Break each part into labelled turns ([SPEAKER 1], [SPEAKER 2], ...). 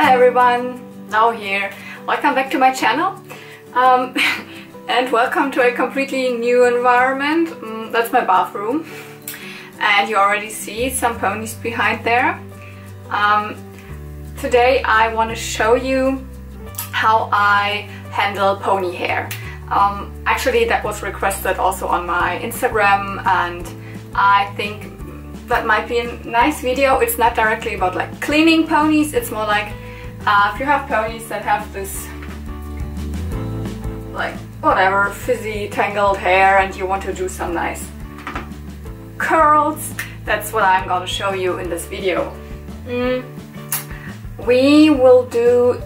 [SPEAKER 1] Hello everyone, now here. Welcome back to my channel um, and welcome to a completely new environment. Mm, that's my bathroom and you already see some ponies behind there. Um, today I want to show you how I handle pony hair. Um, actually that was requested also on my Instagram and I think that might be a nice video. It's not directly about like cleaning ponies, it's more like uh, if you have ponies that have this like whatever fizzy tangled hair and you want to do some nice curls, that's what I'm gonna show you in this video. Mm. We will do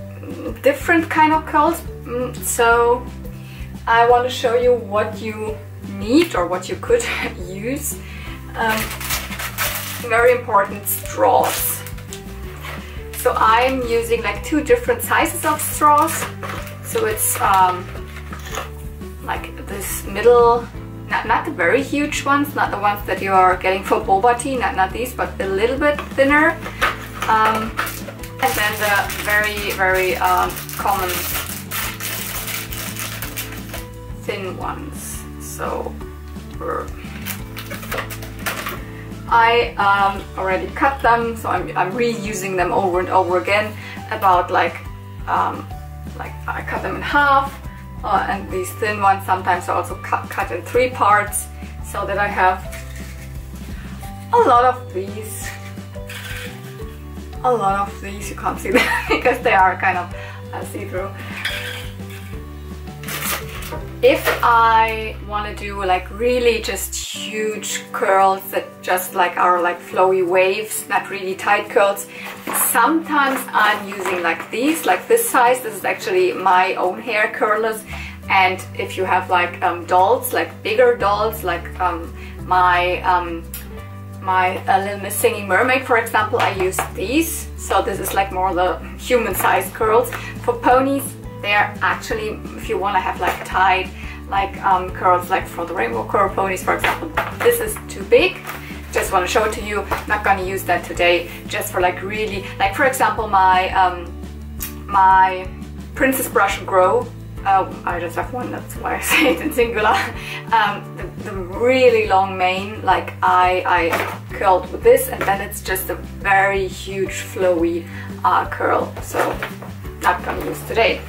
[SPEAKER 1] different kind of curls, mm, so I want to show you what you need or what you could use. Um, very important straws. So I'm using like two different sizes of straws. So it's um, like this middle, not, not the very huge ones, not the ones that you are getting for boba tea, not, not these, but a little bit thinner. Um, and then the very, very um, common thin ones. So I um, already cut them, so I'm, I'm, reusing them over and over again. About like, um, like I cut them in half, uh, and these thin ones sometimes I also cut, cut in three parts, so that I have a lot of these. A lot of these, you can't see them because they are kind of uh, see-through if I want to do like really just huge curls that just like are like flowy waves, not really tight curls, sometimes I'm using like these, like this size. This is actually my own hair curlers. And if you have like um, dolls, like bigger dolls, like um, my um, my uh, Little Miss Singing Mermaid, for example, I use these. So this is like more the human size curls. For ponies, they're actually, if you want to have like tight, like um, curls, like for the rainbow curl ponies, for example, this is too big. Just want to show it to you. Not gonna use that today. Just for like really, like for example, my um, my Princess Brush Grow. Uh, I just have one, that's why I say it in singular. Um, the, the, really long mane, like I, I curled with this, and then it's just a very huge flowy uh, curl. So gonna today.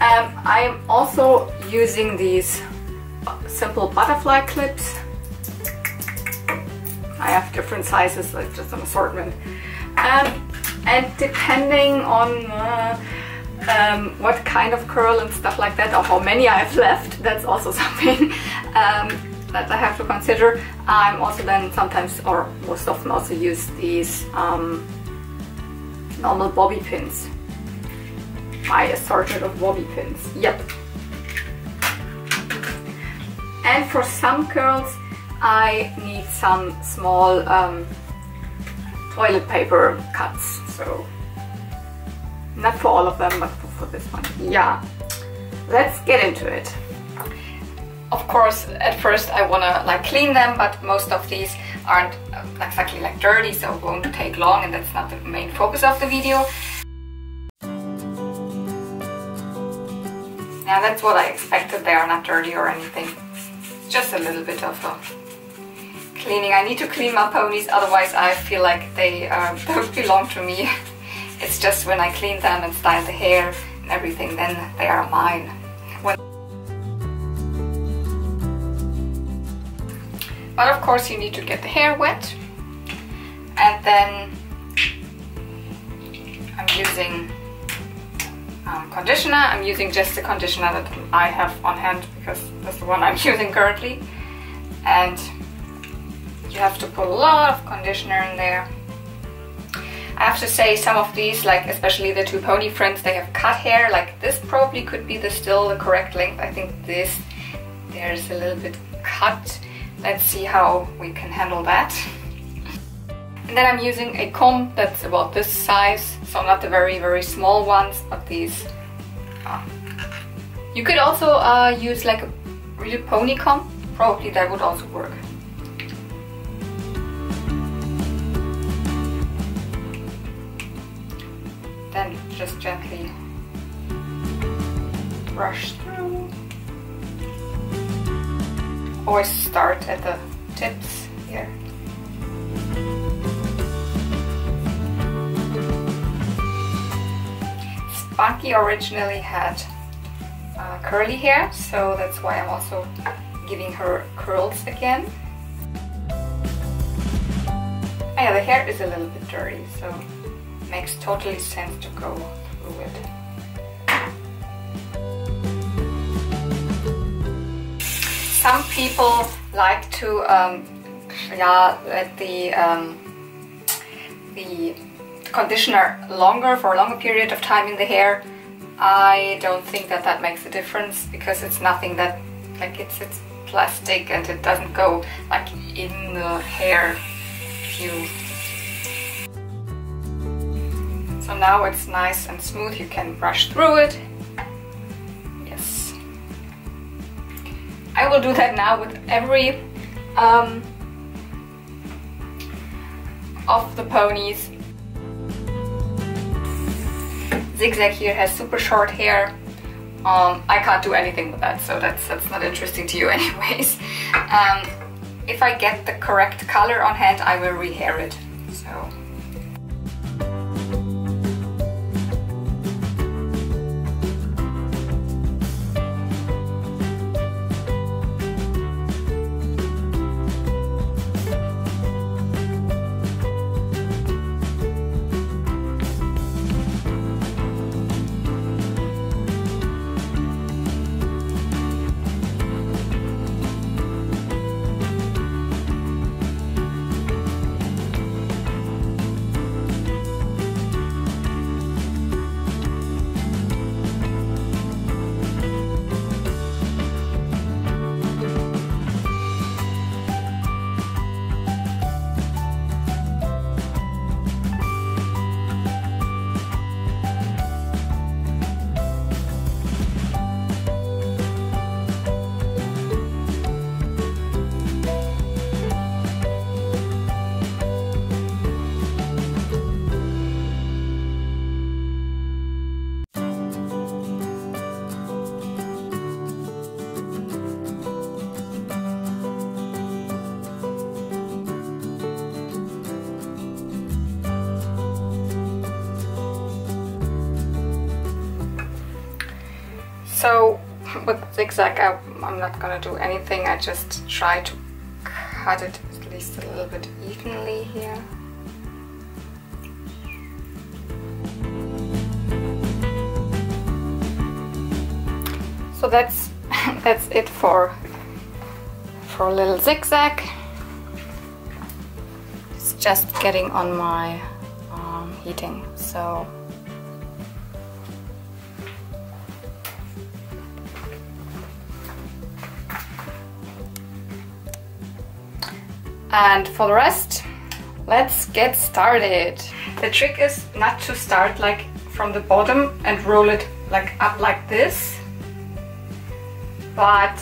[SPEAKER 1] Um, I am also using these simple butterfly clips. I have different sizes, like just an assortment. Um, and depending on uh, um, what kind of curl and stuff like that, or how many I have left, that's also something um, that I have to consider. I'm also then sometimes, or most often also use these um, normal bobby pins my assortment of bobby pins. Yep. And for some curls, I need some small um, toilet paper cuts. So not for all of them, but for this one. Yeah. Let's get into it. Of course, at first I wanna like clean them, but most of these aren't uh, exactly like dirty, so going to take long and that's not the main focus of the video. Yeah, that's what I expected. They are not dirty or anything. It's just a little bit of a cleaning. I need to clean my ponies, otherwise I feel like they uh, don't belong to me. It's just when I clean them and style the hair and everything, then they are mine. When but of course you need to get the hair wet. And then I'm using um, conditioner. I'm using just the conditioner that I have on hand because that's the one I'm using currently. And you have to put a lot of conditioner in there. I have to say some of these, like especially the two pony friends, they have cut hair. Like this probably could be the still the correct length. I think this, there's a little bit cut. Let's see how we can handle that. And then I'm using a comb that's about this size, so not the very, very small ones, but these. Uh, you could also uh, use like a really pony comb, probably that would also work. Then just gently brush through. Always start at the tips here. Originally had uh, curly hair, so that's why I'm also giving her curls again. Oh yeah, the hair is a little bit dirty, so makes totally sense to go through it. Some people like to um, yeah, let the um, the conditioner longer for a longer period of time in the hair. I don't think that that makes a difference because it's nothing that like it's it's plastic and it doesn't go like in the hair you so now it's nice and smooth. You can brush through it. Yes. I will do that now with every um, of the ponies Zigzag here has super short hair. Um, I can't do anything with that, so that's that's not interesting to you anyways. Um, if I get the correct color on hand, I will rehair it. So. So with zigzag I, I'm not gonna do anything, I just try to cut it at least a little bit evenly here. So that's that's it for for a little zigzag. It's just getting on my um, heating, so And for the rest, let's get started. The trick is not to start like from the bottom and roll it like up like this, but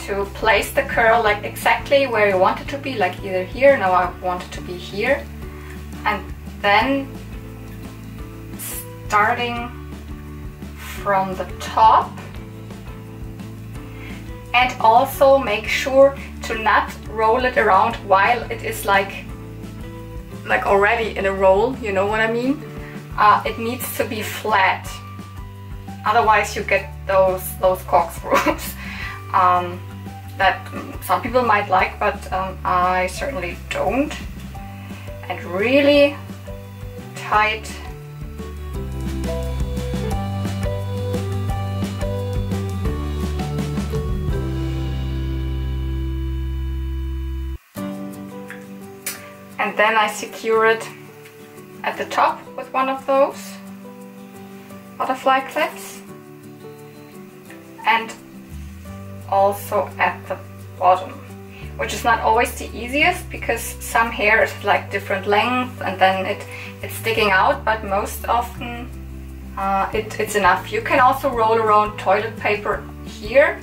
[SPEAKER 1] to place the curl like exactly where you want it to be, like either here, now I want it to be here, and then starting from the top and also make sure to not roll it around while it is like like already in a roll you know what I mean? Uh, it needs to be flat. Otherwise you get those those corkscrews um, that some people might like but um, I certainly don't. And really tight and then I secure it at the top with one of those butterfly clips and also at the bottom which is not always the easiest because some hair is like different length and then it it's sticking out but most often uh, it, it's enough. You can also roll around toilet paper here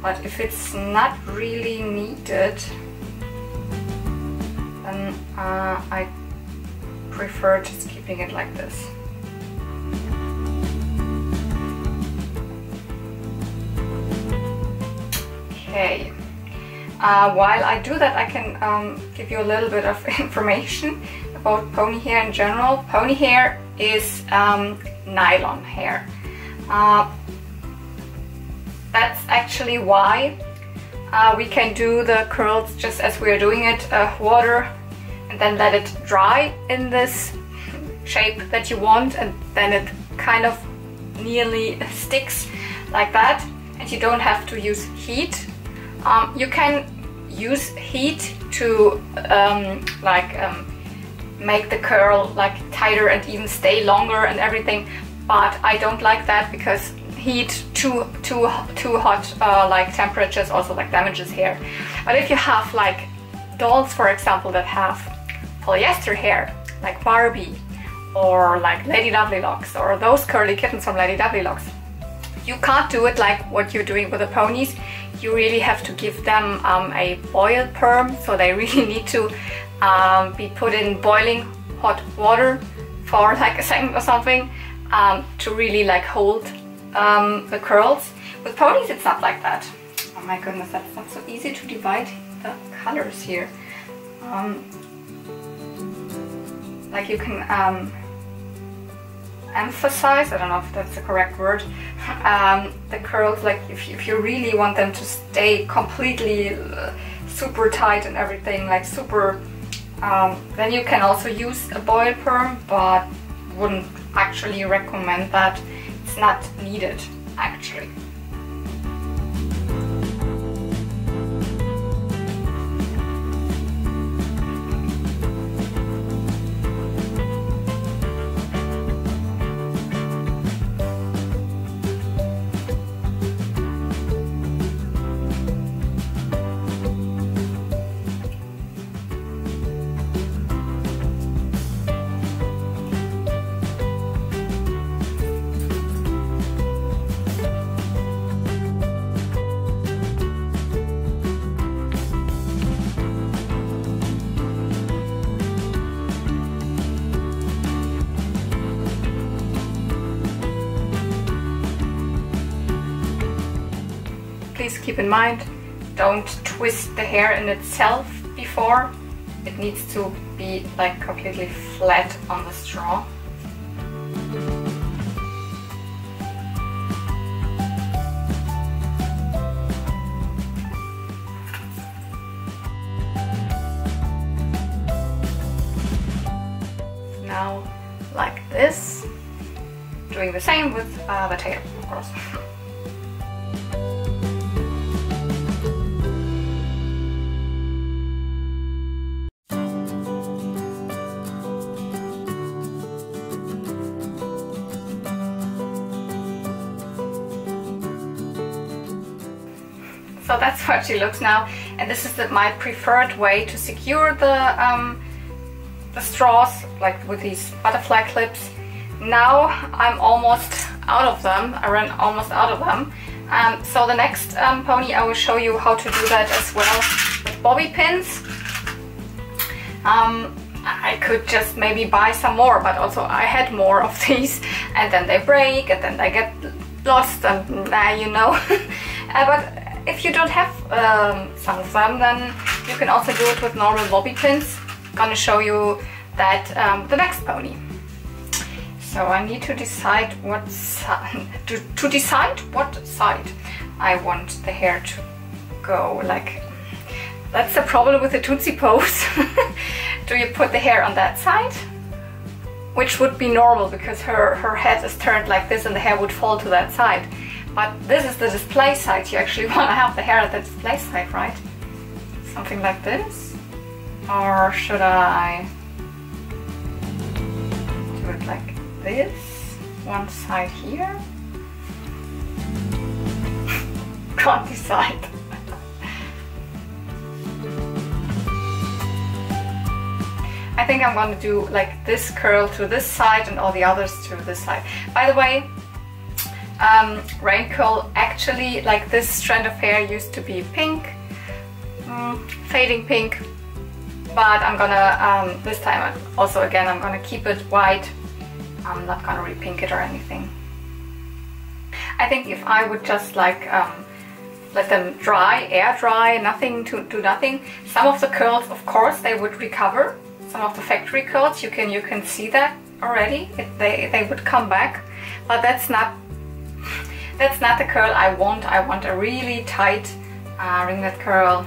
[SPEAKER 1] but if it's not really needed and uh, I prefer just keeping it like this. Okay, uh, while I do that I can um, give you a little bit of information about pony hair in general. Pony hair is um, nylon hair. Uh, that's actually why uh, we can do the curls just as we are doing it, uh, water then let it dry in this shape that you want and then it kind of nearly sticks like that and you don't have to use heat. Um, you can use heat to um, like um, make the curl like tighter and even stay longer and everything but I don't like that because heat too too too hot uh, like temperatures also like damages hair but if you have like dolls for example that have polyester hair like Barbie or like Lady Lovely Locks or those curly kittens from Lady Lovely Locks you can't do it like what you're doing with the ponies you really have to give them um, a boiled perm so they really need to um, be put in boiling hot water for like a second or something um, to really like hold um, the curls. With ponies it's not like that. Oh my goodness, that's not so easy to divide the colors here. Um, like you can um, emphasize, I don't know if that's the correct word, um, the curls, like if you, if you really want them to stay completely uh, super tight and everything, like super, um, then you can also use a boil perm, but wouldn't actually recommend that. It's not needed, actually. Keep in mind, don't twist the hair in itself before. It needs to be like completely flat on the straw. So that's what she looks now. And this is the, my preferred way to secure the, um, the straws, like with these butterfly clips. Now I'm almost out of them. I ran almost out of them. Um, so the next um, pony I will show you how to do that as well with bobby pins. Um, I could just maybe buy some more, but also I had more of these and then they break and then they get lost and you know. uh, but if you don't have um, some of them, then you can also do it with normal bobby pins. I'm gonna show you that um, the next pony. So I need to decide what side, to, to decide what side I want the hair to go. Like, that's the problem with the Tootsie pose. do you put the hair on that side? Which would be normal because her, her head is turned like this and the hair would fall to that side. But this is the display side. You actually want to have the hair at the display side, right? Something like this? Or should I do it like this? One side here? Can't decide. I think I'm gonna do like this curl to this side and all the others to this side. By the way, um, rain curl actually like this strand of hair used to be pink mm, fading pink but I'm gonna um, this time also again I'm gonna keep it white I'm not gonna repink it or anything I think if I would just like um, let them dry, air dry, nothing to do nothing. Some of the curls, of course, they would recover. Some of the factory curls, you can you can see that already. It, they they would come back, but that's not that's not the curl I want. I want a really tight uh, ringlet curl.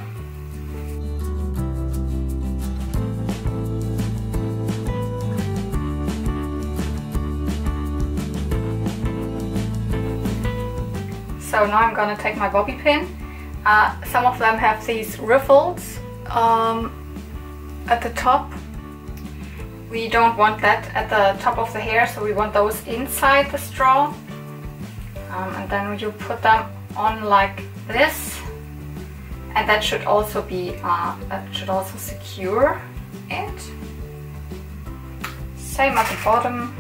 [SPEAKER 1] So now I'm gonna take my bobby pin. Uh, some of them have these riffles um, at the top. We don't want that at the top of the hair, so we want those inside the straw. Um, and then you put them on like this. And that should also be, uh, that should also secure it. Same at the bottom.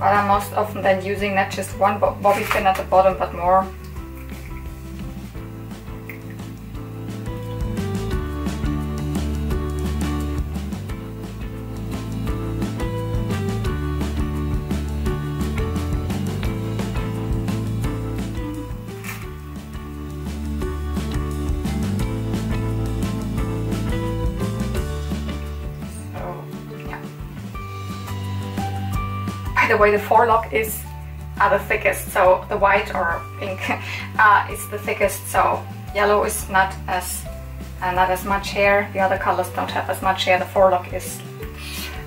[SPEAKER 1] But I'm most often then using not just one bobby pin at the bottom, but more. By the way the forelock is uh, the thickest. So the white or pink uh, is the thickest. So yellow is not as uh, not as much hair. The other colors don't have as much hair. The forelock is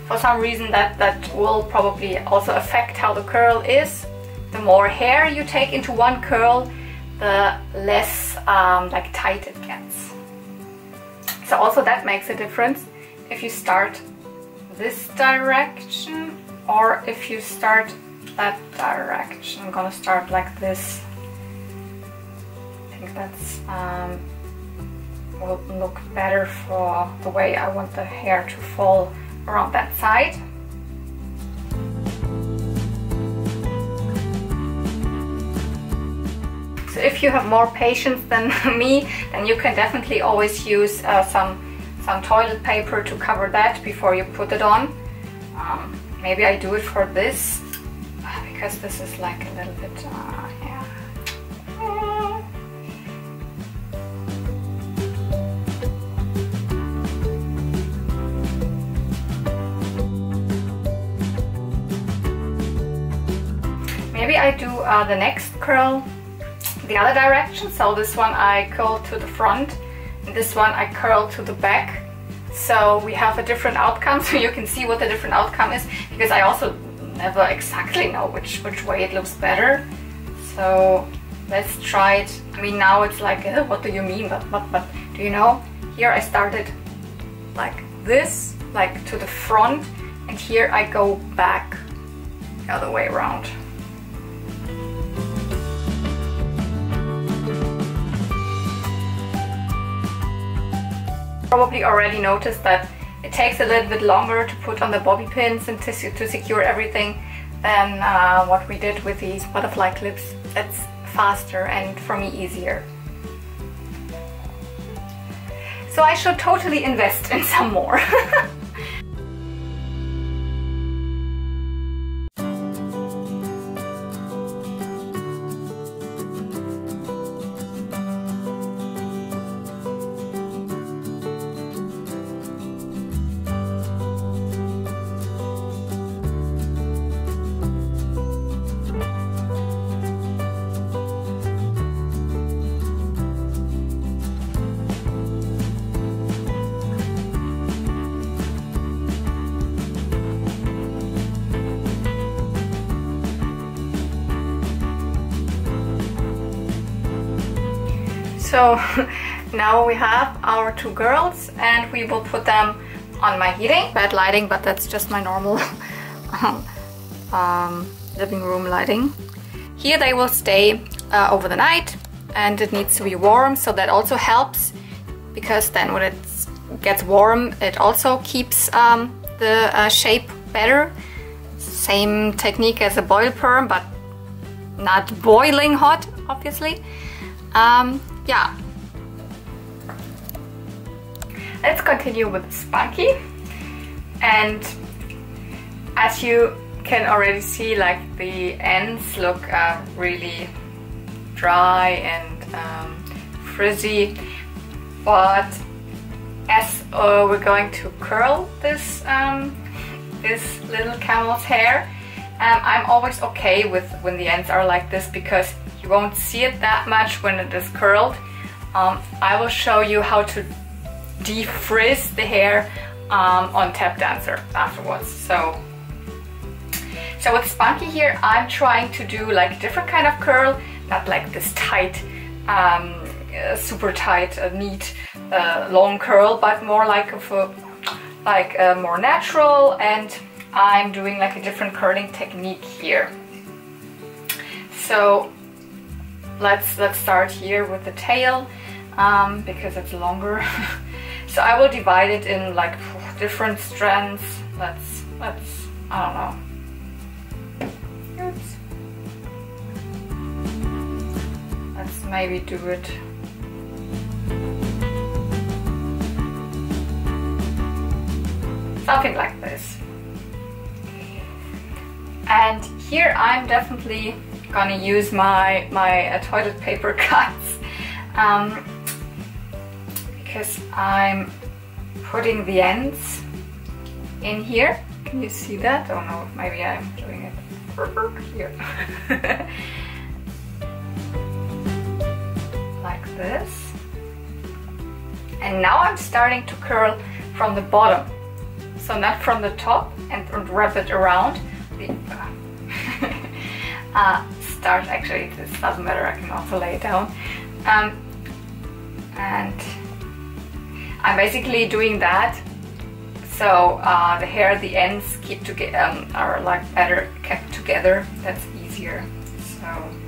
[SPEAKER 1] for some reason that that will probably also affect how the curl is. The more hair you take into one curl the less um, like tight it gets. So also that makes a difference if you start this direction or if you start that direction I'm gonna start like this. I think that's um, will look better for the way I want the hair to fall around that side. So if you have more patience than me then you can definitely always use uh, some some toilet paper to cover that before you put it on. Um, Maybe I do it for this because this is like a little bit, uh. Maybe I do uh, the next curl the other direction. So this one I curl to the front and this one I curl to the back so we have a different outcome so you can see what the different outcome is because I also never exactly know which which way it looks better. So let's try it. I mean now it's like what do you mean? But, but but do you know? Here I started like this like to the front and here I go back the other way around Probably already noticed that it takes a little bit longer to put on the bobby pins and to, to secure everything than uh, what we did with these butterfly clips. It's faster and for me easier. So I should totally invest in some more. So now we have our two girls and we will put them on my heating. Bad lighting, but that's just my normal um, living room lighting. Here they will stay uh, over the night and it needs to be warm, so that also helps because then when it gets warm, it also keeps um, the uh, shape better. Same technique as a boil perm, but not boiling hot, obviously. Um, yeah. Let's continue with Spunky. And as you can already see like the ends look uh, really dry and um, frizzy but as uh, we're going to curl this um, this little camel's hair um, I'm always okay with when the ends are like this because you won't see it that much when it is curled um, I will show you how to defrizz the hair um, on Tap Dancer afterwards so so with Spunky here, I'm trying to do like a different kind of curl, not like this tight, um, uh, super tight, uh, neat, uh, long curl, but more like a, like a more natural and I'm doing like a different curling technique here. So let's let's start here with the tail um, because it's longer. so I will divide it in like different strands. Let's let's I don't know Oops. Let's maybe do it something like this. And here I'm definitely gonna use my, my uh, toilet paper cuts um, because I'm putting the ends in here. Can you see that? Oh no, maybe I'm doing it here. like this. And now I'm starting to curl from the bottom. So not from the top and wrap it around. The, uh, start actually, this doesn't matter, I can also lay it down. Um, and I'm basically doing that so uh, the hair, the ends keep together, um, are like better kept together. That's easier. So.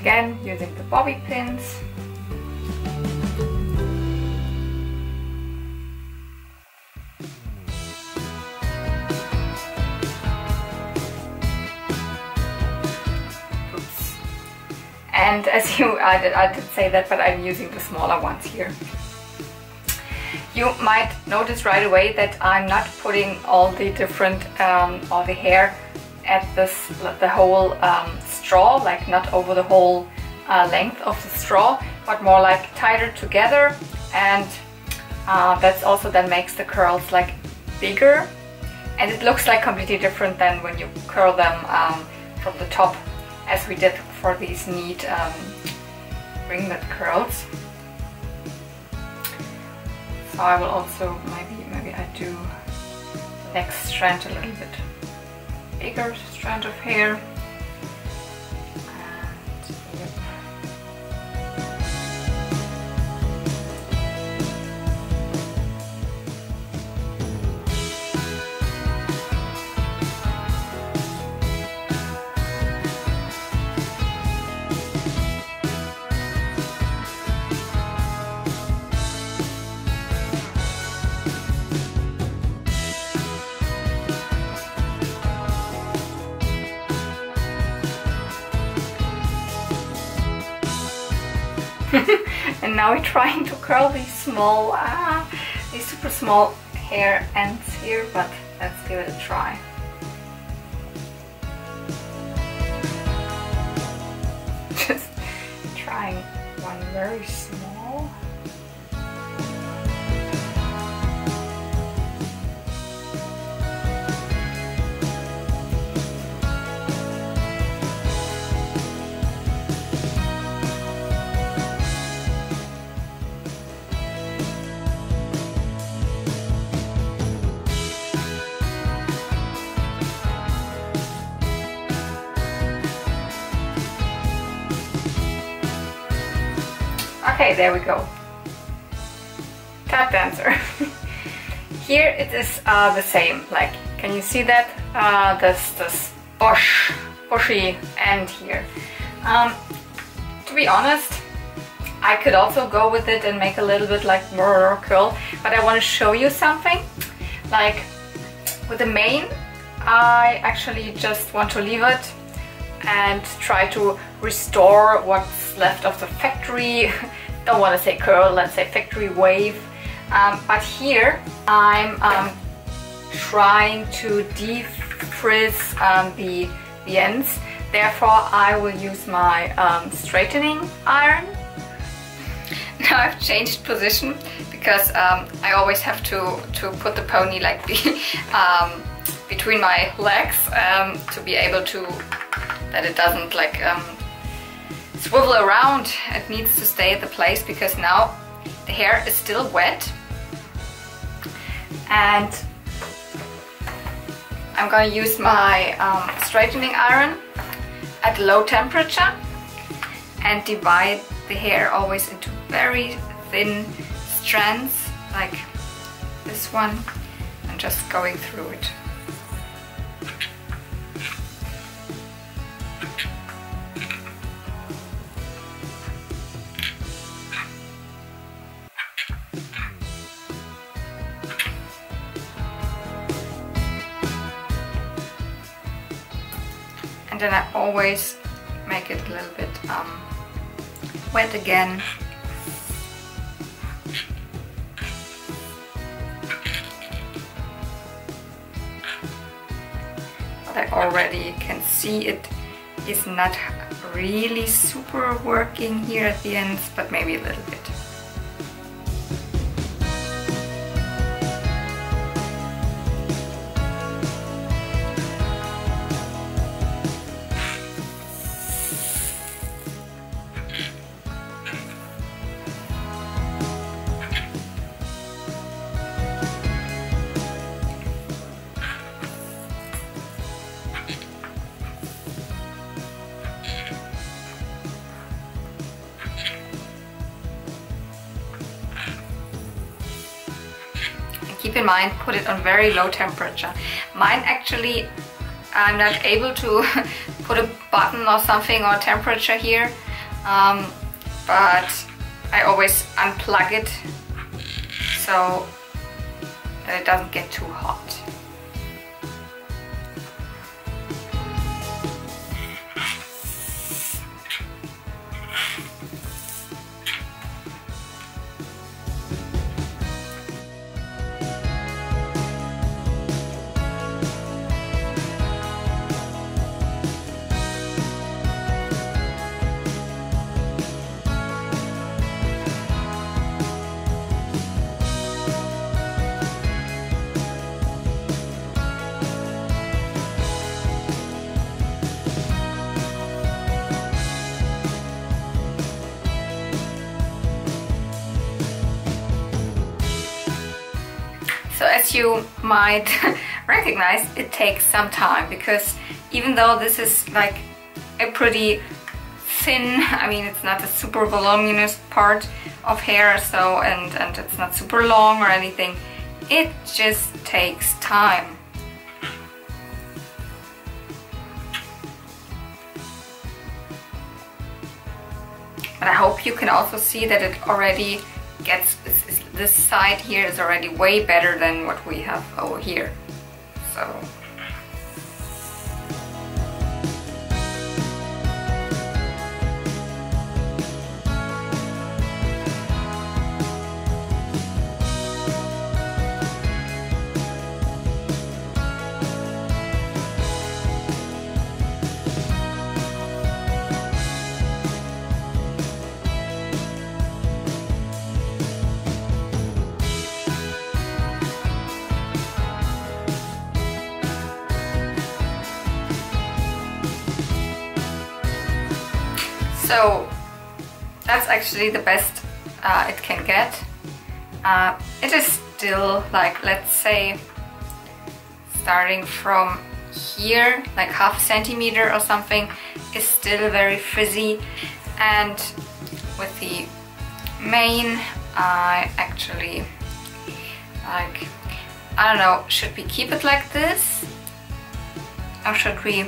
[SPEAKER 1] Again, using the bobby pins. and as you, I did, I did say that, but I'm using the smaller ones here. You might notice right away that I'm not putting all the different, um, all the hair at this, the whole um, straw, like not over the whole uh, length of the straw, but more like tighter together and uh, that's also then makes the curls like bigger and it looks like completely different than when you curl them um, from the top as we did for these neat um, ringlet curls. So I will also maybe maybe I do next strand a little bit bigger strand of hair. And now we're trying to curl these small, ah, these super small hair ends here, but let's give it a try. Just trying one very small. Okay, there we go. Tap dancer. Here it is uh, the same. Like, can you see that? Uh, this this bush, bushy end here. Um, to be honest, I could also go with it and make a little bit like more curl, but I want to show you something. Like with the mane, I actually just want to leave it and try to restore what's left of the factory, don't want to say curl, let's say factory wave. Um, but here I'm um, trying to defrizz um, the, the ends. Therefore I will use my um, straightening iron now I've changed position because um, I always have to, to put the pony like um, between my legs to be able to, that it doesn't like swivel around. It needs to stay at the place because now the hair is still wet and I'm gonna use my um, straightening iron at low temperature and divide the hair always into very thin strands like this one and just going through it. And then I always make it a little bit um, wet again. But I already can see it is not really super working here at the ends, but maybe a little bit. Mind put it on very low temperature. Mine actually I'm not able to put a button or something or temperature here um, but I always unplug it so that it doesn't get too hot you might recognize, it takes some time because even though this is like a pretty thin, I mean it's not a super voluminous part of hair so and, and it's not super long or anything, it just takes time. But I hope you can also see that it already gets this side here is already way better than what we have over here. So actually the best uh, it can get. Uh, it is still like, let's say, starting from here, like half a centimeter or something, is still very frizzy. And with the mane, I actually like, I don't know, should we keep it like this? Or should we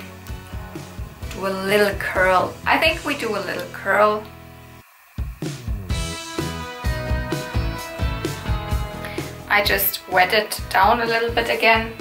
[SPEAKER 1] do a little curl. I think we do a little curl. I just wet it down a little bit again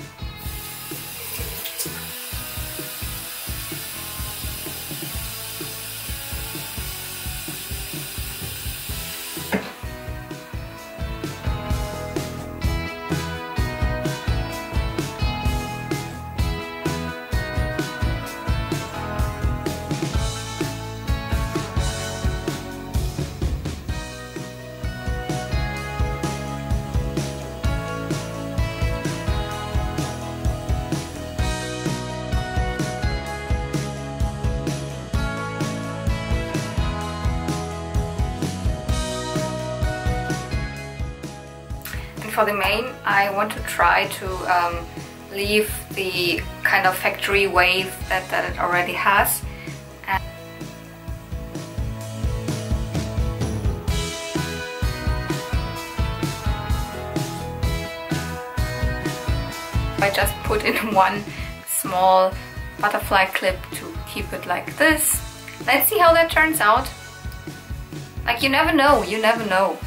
[SPEAKER 1] for the mane I want to try to um, leave the kind of factory wave that, that it already has. I just put in one small butterfly clip to keep it like this. Let's see how that turns out. Like you never know you never know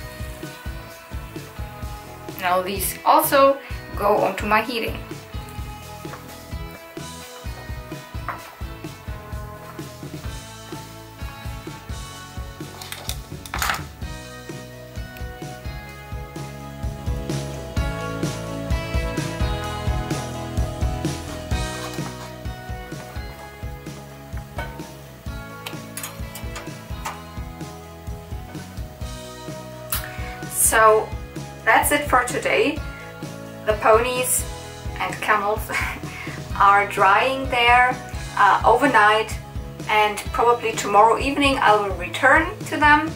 [SPEAKER 1] now these also go onto my heating. Ponies and camels are drying there uh, overnight and probably tomorrow evening I will return to them.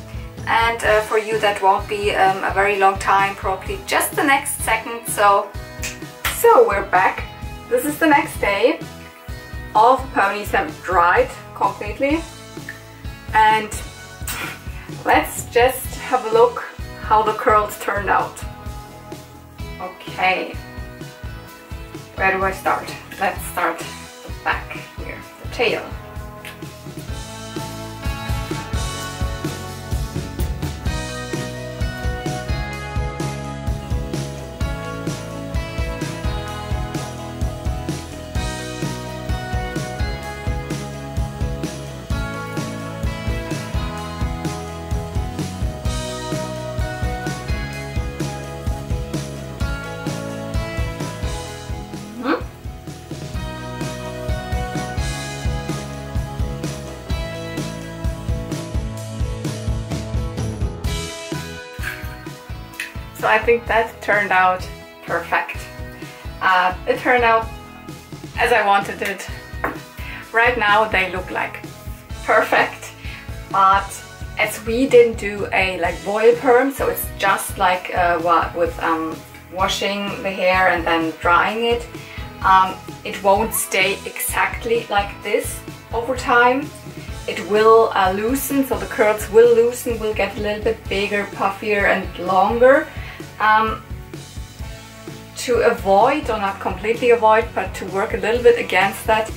[SPEAKER 1] And uh, for you that won't be um, a very long time probably just the next second. So so we're back. This is the next day. All the ponies have dried completely. And let's just have a look how the curls turned out. Okay, where do I start? Let's start the back here, the tail. I think that turned out perfect. Uh, it turned out as I wanted it. Right now they look like perfect, but as we didn't do a like boil perm, so it's just like uh, what with um, washing the hair and then drying it, um, it won't stay exactly like this over time. It will uh, loosen, so the curls will loosen, will get a little bit bigger, puffier and longer. Um, to avoid, or not completely avoid, but to work a little bit against that,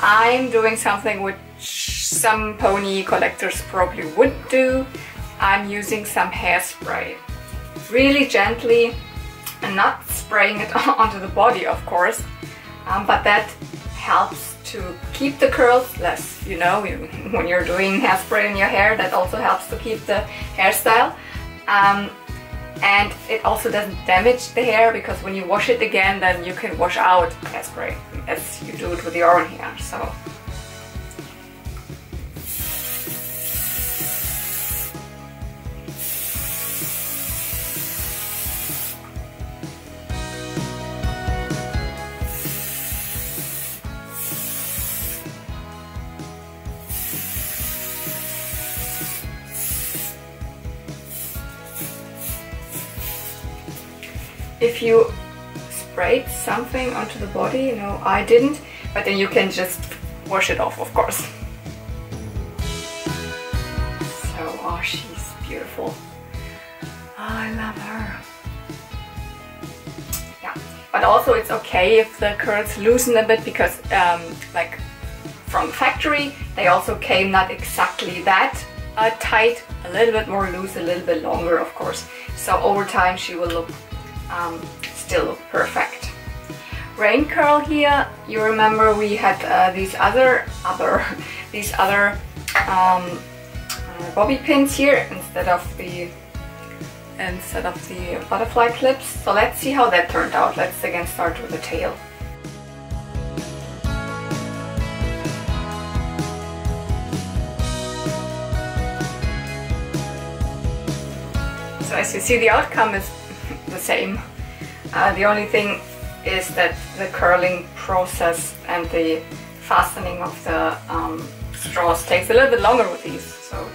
[SPEAKER 1] I'm doing something which some pony collectors probably would do. I'm using some hairspray. Really gently, and not spraying it onto the body, of course, um, but that helps to keep the curls less, you know, when you're doing hairspray in your hair, that also helps to keep the hairstyle. Um, and it also doesn't damage the hair because when you wash it again then you can wash out hairspray as you do it with your own hair so if you sprayed something onto the body, you know, I didn't, but then you can just wash it off, of course. So, oh, she's beautiful. I love her. Yeah, but also it's okay if the curls loosen a bit because, um, like, from factory, they also came not exactly that uh, tight, a little bit more loose, a little bit longer, of course. So over time she will look um, still perfect. Rain curl here, you remember we had uh, these other, other, these other um, uh, bobby pins here instead of the instead of the butterfly clips. So let's see how that turned out. Let's again start with the tail. So as you see the outcome is the same. Uh, the only thing is that the curling process and the fastening of the um, straws takes a little bit longer with these. So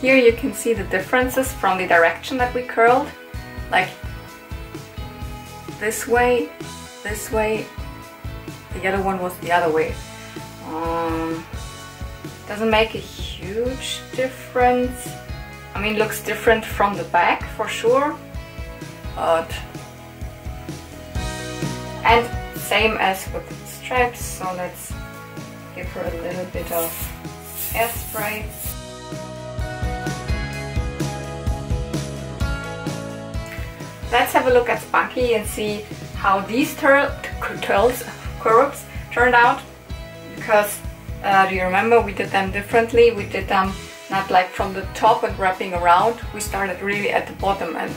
[SPEAKER 1] Here you can see the differences from the direction that we curled. Like this way, this way, the other one was the other way. Um, doesn't make a huge difference. I mean, looks different from the back for sure, but and same as with the stripes. So let's give her a little bit of hairspray. Let's have a look at Spunky and see how these turtles, curls turned out. Because uh, do you remember we did them differently? We did them not like from the top and wrapping around. We started really at the bottom and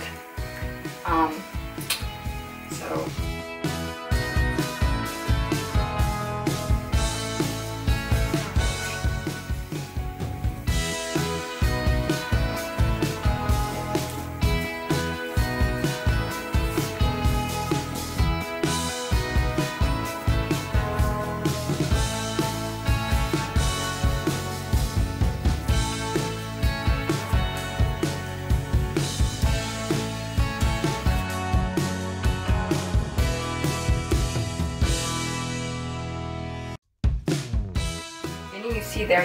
[SPEAKER 1] um, so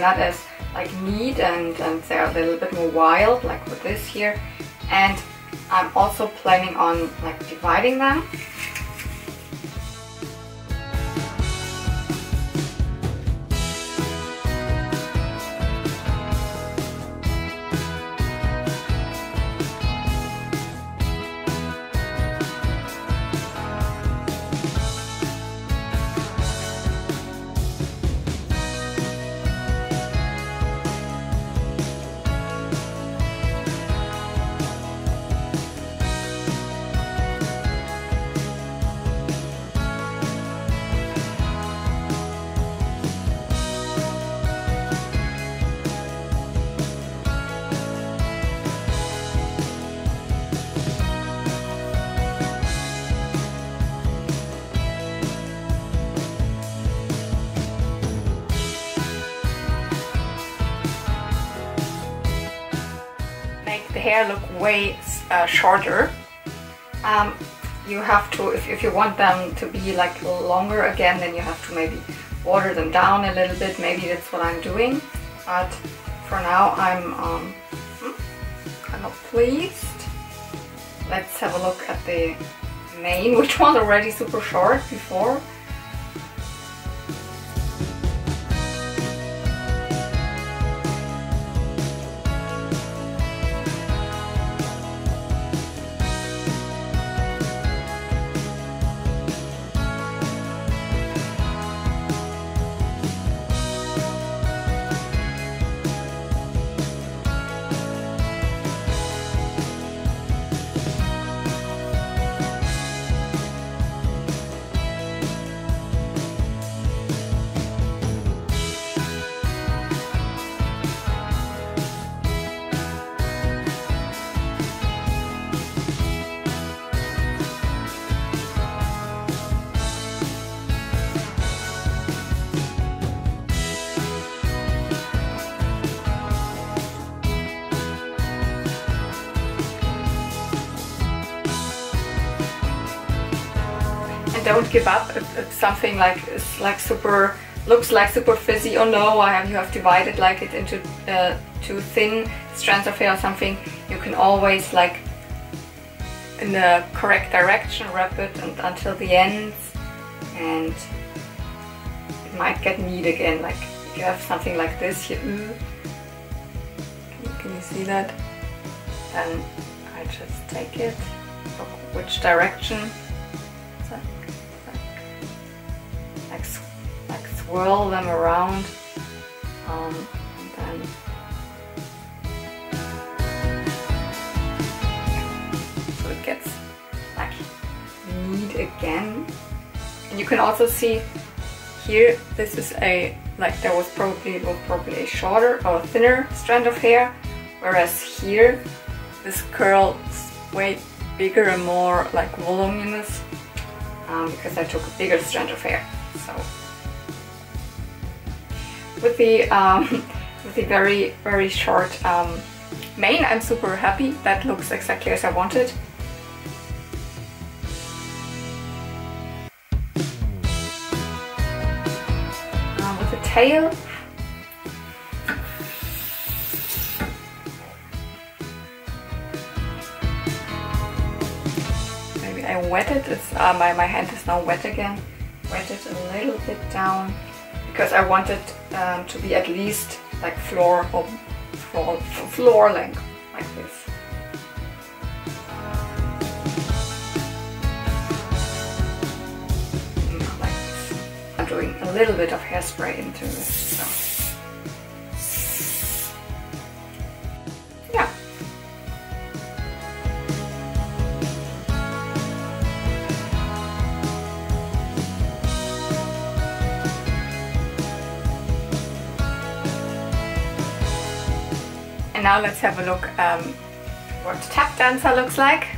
[SPEAKER 1] not as like neat and, and they're a little bit more wild like with this here. And I'm also planning on like dividing them hair look way uh, shorter. Um, you have to, if, if you want them to be like longer again, then you have to maybe water them down a little bit. Maybe that's what I'm doing. But for now, I'm um, kind of pleased. Let's have a look at the mane, which was already super short before. Give up if, if something like is like super looks like super fizzy or no I have, you have divided like it into uh, two thin strands of hair or something you can always like in the correct direction, wrap it and, until the ends and it might get neat again, like you have something like this here, can you see that? Then I just take it, which direction, swirl them around um, and then so it gets like neat again. And you can also see here this is a like there was probably was probably a shorter or thinner strand of hair whereas here this curl is way bigger and more like voluminous um, because I took a bigger strand of hair so with the um, with the very very short um, mane I'm super happy. That looks exactly as I wanted. Uh, with the tail. Maybe I wet it. It's, uh, my, my hand is now wet again. Wet it a little bit down because I wanted um, to be at least like floor or floor, floor length like this. Like this. I'm doing a little bit of hairspray into this. So. Now let's have a look um, what tap dancer looks like.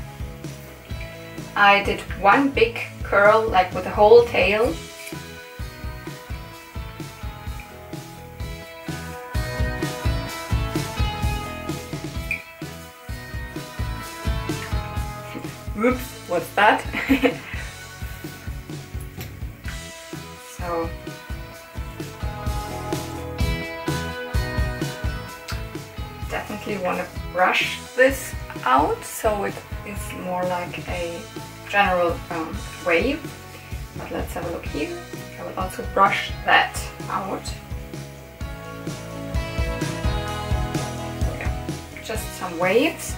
[SPEAKER 1] I did one big curl like with the whole tail. Out so it is more like a general um, wave. But let's have a look here. I will also brush that out. Yeah, just some waves.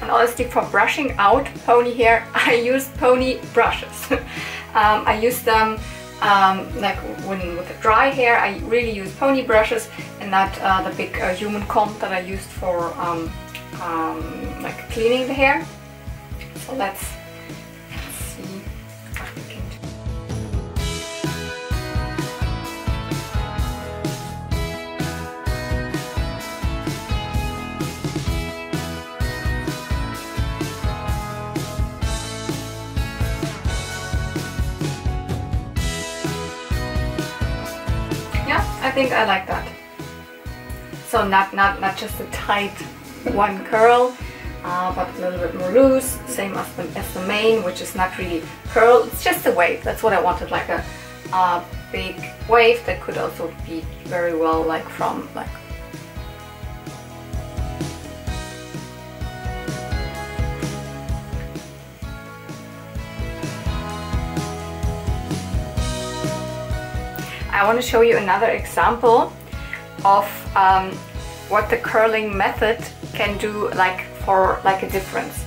[SPEAKER 1] And honestly, for brushing out pony hair, I use pony brushes. um, I use them um, like when with the dry hair, I really use pony brushes and not uh, the big uh, human comb that I used for um, um, like cleaning the hair. So let's, see what we can do. Yeah, I think I like that. So not not not just a tight one curl, uh, but a little bit more loose, same as the, as the mane, which is not really curl, it's just a wave. That's what I wanted, like a, a big wave that could also be very well like from like I want to show you another example of um, what the curling method can do like for like a difference.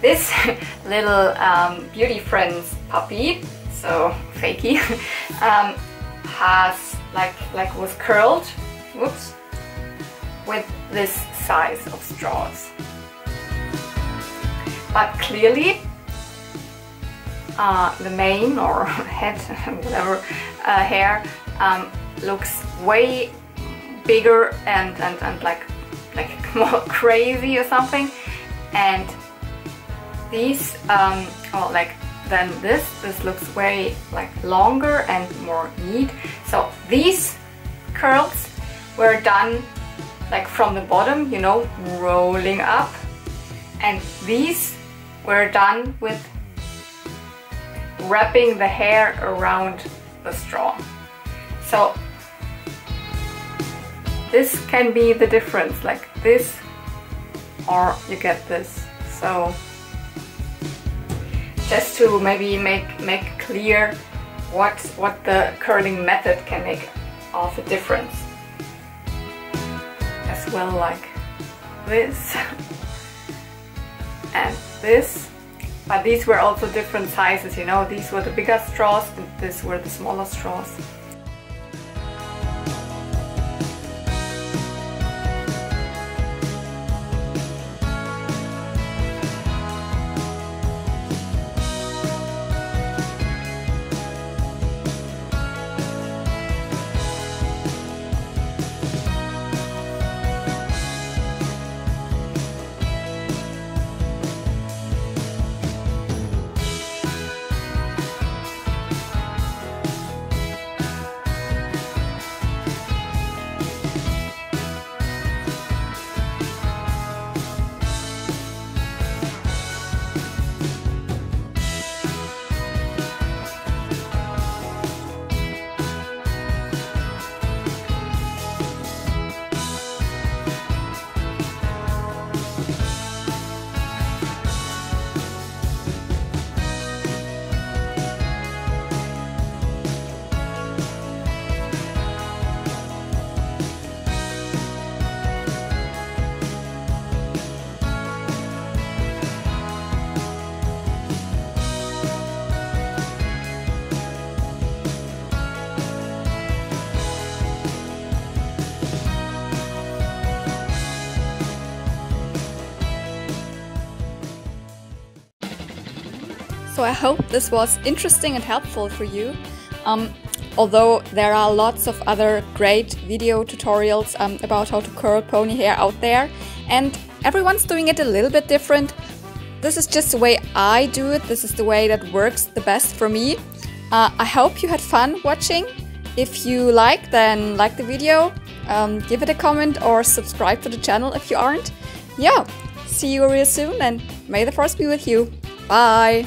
[SPEAKER 1] This little um, Beauty Friends puppy, so fakey, um, has like like was curled, whoops, with this size of straws. But clearly uh, the mane or head, whatever, uh, hair um, looks way bigger and, and, and like like more crazy or something. And these um, like than this this looks way like longer and more neat. So these curls were done like from the bottom you know rolling up. And these were done with wrapping the hair around the straw. So this can be the difference. Like this or you get this. So just to maybe make make clear what what the curling method can make of a difference. As well like this and this. But these were also different sizes you know. These were the bigger straws and these were the smaller straws I hope this was interesting and helpful for you. Um, although there are lots of other great video tutorials um, about how to curl pony hair out there and everyone's doing it a little bit different. This is just the way I do it, this is the way that works the best for me. Uh, I hope you had fun watching. If you like, then like the video, um, give it a comment or subscribe to the channel if you aren't. Yeah, see you real soon and may the force be with you. Bye!